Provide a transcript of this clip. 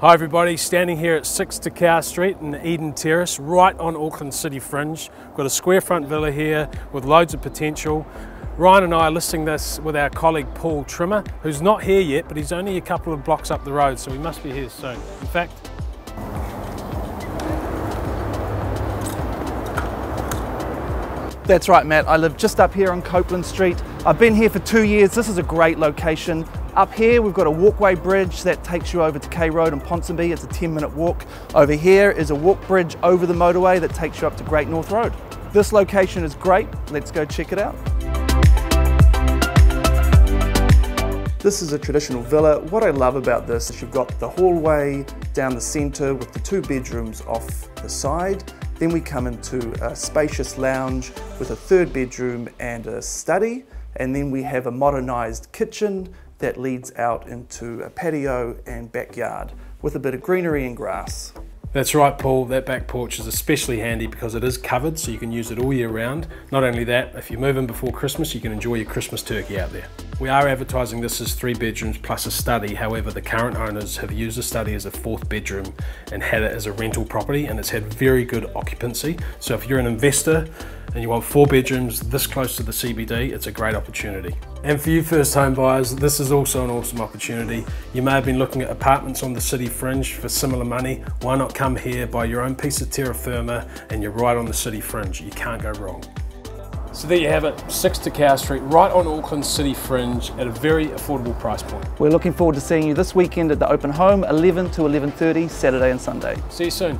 Hi everybody, standing here at 6 Takau Street in Eden Terrace, right on Auckland City Fringe. We've got a square front villa here with loads of potential. Ryan and I are listing this with our colleague Paul Trimmer, who's not here yet, but he's only a couple of blocks up the road, so he must be here soon. In fact, That's right, Matt. I live just up here on Copeland Street. I've been here for two years. This is a great location. Up here, we've got a walkway bridge that takes you over to K Road and Ponsonby. It's a 10 minute walk. Over here is a walk bridge over the motorway that takes you up to Great North Road. This location is great. Let's go check it out. This is a traditional villa. What I love about this is you've got the hallway down the centre with the two bedrooms off the side. Then we come into a spacious lounge with a third bedroom and a study. And then we have a modernised kitchen that leads out into a patio and backyard with a bit of greenery and grass. That's right, Paul. That back porch is especially handy because it is covered, so you can use it all year round. Not only that, if you move in before Christmas, you can enjoy your Christmas turkey out there. We are advertising this as three bedrooms plus a study. However, the current owners have used the study as a fourth bedroom and had it as a rental property, and it's had very good occupancy. So if you're an investor and you want four bedrooms this close to the CBD, it's a great opportunity. And for you first home buyers, this is also an awesome opportunity. You may have been looking at apartments on the city fringe for similar money. Why not come here, buy your own piece of terra firma, and you're right on the city fringe. You can't go wrong. So there you have it, 6 Takau Street, right on Auckland City Fringe at a very affordable price point. We're looking forward to seeing you this weekend at the open home, 11 to 11.30, Saturday and Sunday. See you soon.